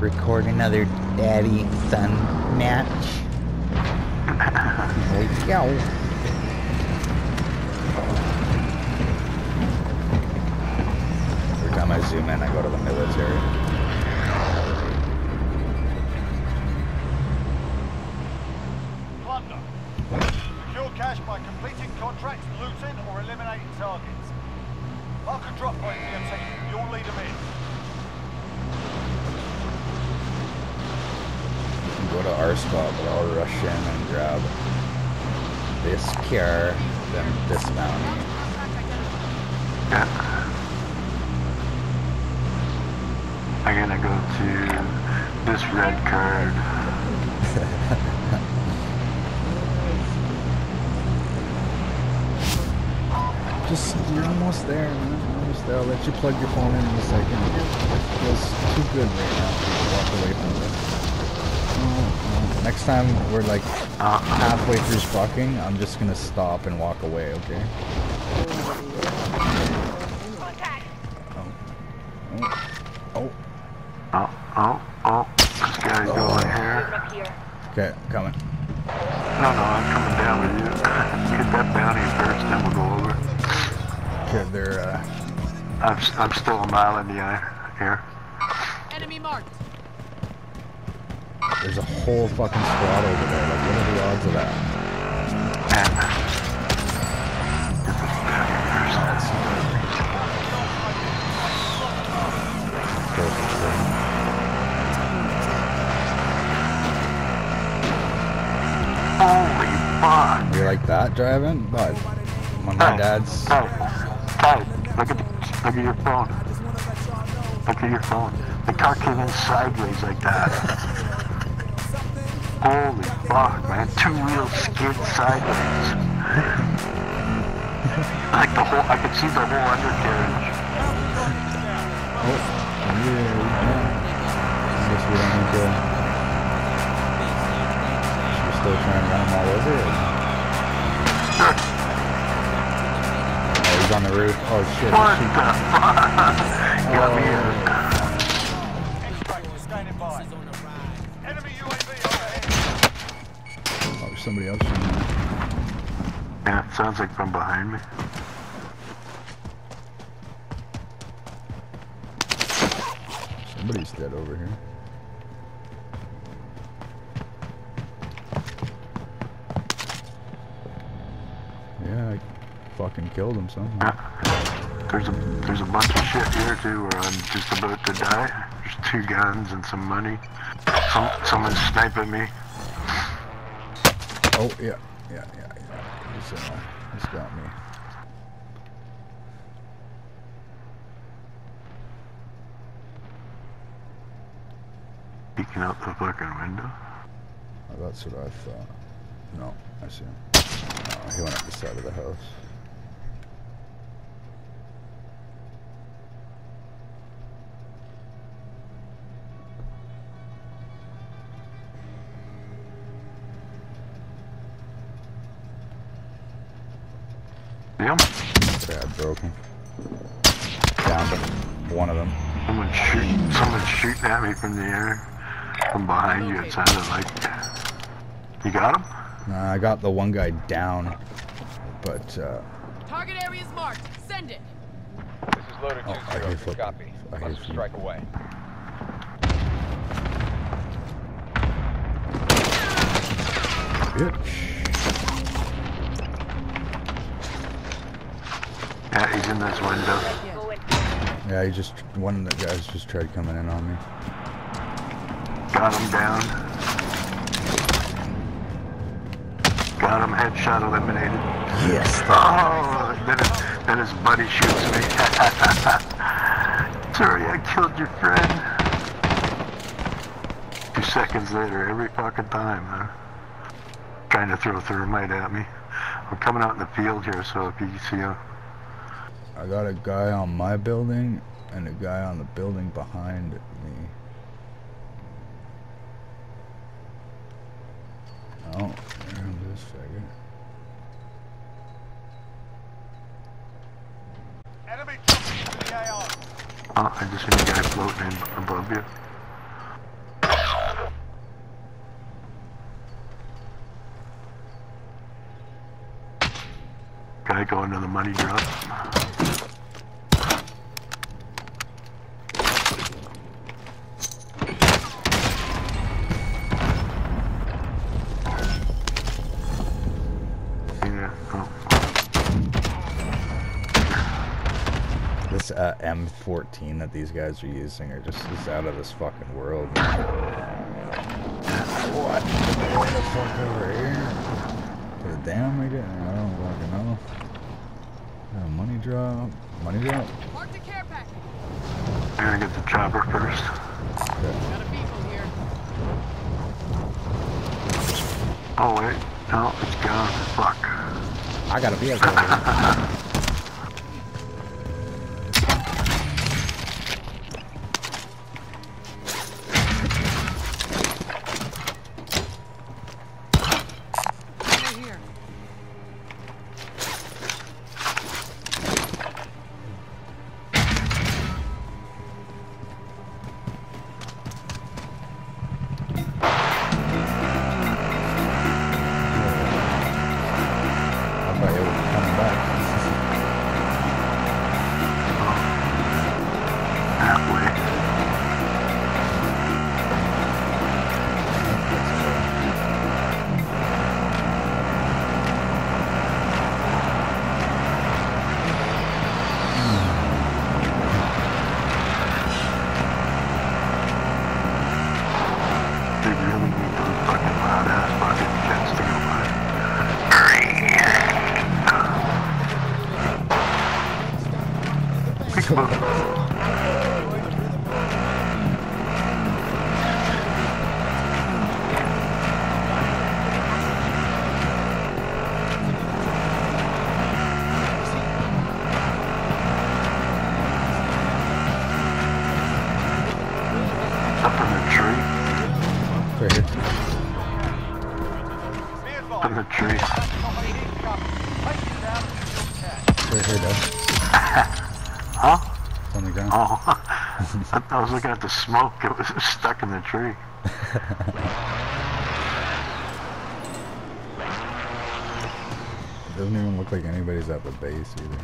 record another daddy son match. Here we go. Every time I zoom in, I go to the military. Plunder. Secure cash by completing contracts, looting, or eliminating targets. Mark a drop point for your team. You'll lead them in. You can go to our spot, but I'll rush in and grab this cure, then this bounty. Yeah. I'm gonna go to this red card. Just, you're almost there, man. Almost there. I'll let you plug your phone in in a second. It feels too good right now to walk away from this. Oh, oh. Next time we're like Uh, halfway through fucking, I'm just gonna stop and walk away, okay? Oh. Oh. oh, oh, oh. This guy going here. Up here. Okay, coming. No, no, I'm coming down with you. Get that bounty first, then we'll go over. Okay, they're, uh, I'm, s- I'm still a mile in the air here. Enemy marked. There's a whole fucking squad over there. Like, what are the odds of that? And get this bounty first. Perfect. thing. Holy fuck! You like that driving? But when my Hey, dad's Hey, hey, look at the, look at your phone. Look at your phone. The car came in sideways like that. Holy fuck, man. Two wheels skid sideways. like the whole, I could see the whole undercarriage. Oh, yeah, yeah. I guess we don't need to. Should we still trying and run him all over? Or? Oh, he's on the roof. Oh shit. What the fuck? Got me in. There's somebody else shooting. there. Yeah, it sounds like from behind me. Somebody's dead over here. Yeah, I fucking killed him somehow. There's a there's a bunch of shit here too where I'm just about to die. There's two guns and some money. Some someone's sniping me. Oh yeah, yeah, yeah, yeah. He's uh, he's got me. Peeking out the fucking window. Oh, that's what I thought. No, I see him. Oh, he went up the side of the house. Damn. Yeah, I broke him. Down to one of them. Someone's shooting someone's shooting at me from the air. From behind you it sounded like You got him? Nah, I got the one guy down, but uh, Target area is marked. Send it. This is loaded Oh, I 2-0. hear foot- Copy. I hear Must feet. strike away. bitch. Yeah, he's in this window. Yeah, he just one of the guys just tried coming in on me. Got him down. Got him headshot eliminated. Yes. Oh, then his, then his buddy shoots me. Sorry, I killed your friend. Two seconds later, every fucking time, huh? Trying to throw thermite at me. I'm coming out in the field here, so if you see him, I got a guy on my building and a guy on the building behind me. Oh, just this second. Enemy to the AR. Ah, I just seen a guy floating above you. Guy going to the money drop. Uh, M14 that these guys are using are just is out of this fucking world. What? What the fuck over here? The damn I get? I don't fucking know. Uh, money drop. Money drop. Mark the care package. I gotta get the chopper first. Got a vehicle here. Oh wait, no, it's gone. Fuck. I got a vehicle. tree. Right here. Dad. Huh? The ground. Oh, I, thought I was looking at the smoke. It was stuck in the tree. It doesn't even look like anybody's at the base either.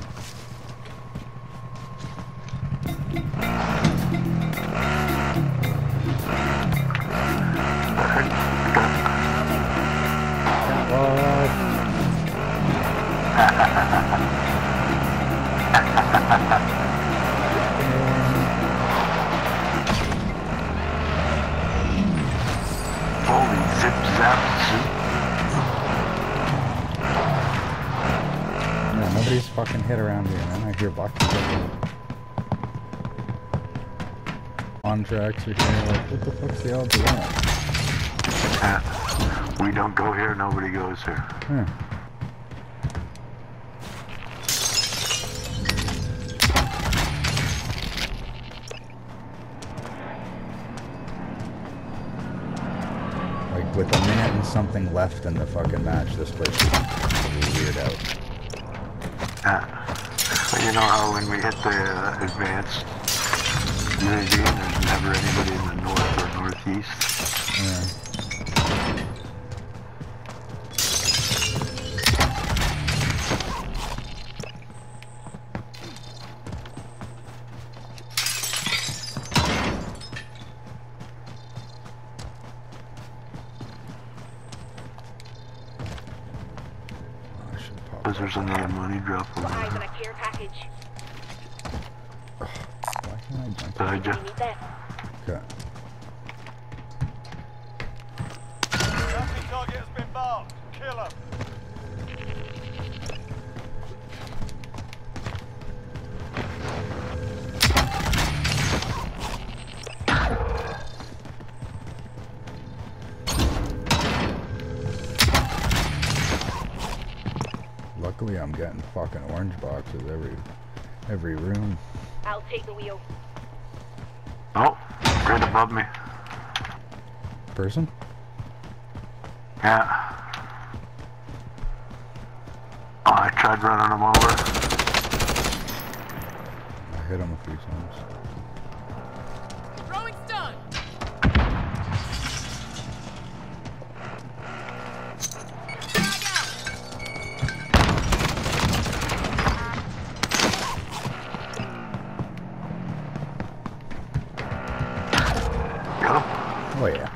Hit around here, man. I hear boxes. Contracts are here, like, what the fuck's the odds of that? Ah, We don't go here, nobody goes here. Yeah. Like, with a minute and something left in the fucking match, this place is weird out. But you know how when we hit the uh, advanced UAV, there's never anybody in the north or northeast. Yeah. There's another money drop over Eyes on there. a care package. Why can't I jump? Behind you. We need that. Okay. Target has been marked. Kill him. Luckily, I'm getting fucking orange boxes every every room. I'll take the wheel. Oh, right above me. Person? Yeah. Oh, I tried running him over. I hit him a few times. Oh yeah.